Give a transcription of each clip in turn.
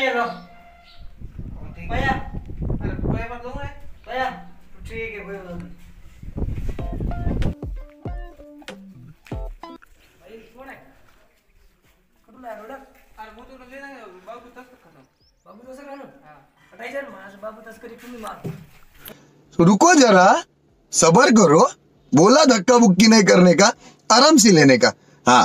है भैया अरे दूँगा भैया ठीक है कोई बात नहीं है तो है बाबू खत्म बाबू हाँ बाबू तस्करी तुम्ही मार रुको जरा सबर करो बोला धक्का बुक्की नहीं करने का आराम से लेने का। हाँ।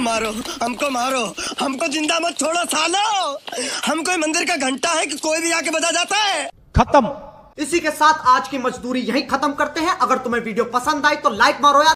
मारो हमको मारो। हमको ज़िंदा मत छोड़ो सालो। हम कोई मंदिर का घंटा है कि कोई भी आके बजा जाता है? खत्म। इसी के साथ आज की मजदूरी यही खत्म करते हैं। अगर तुम्हें वीडियो पसंद आई तो लाइक मारो यार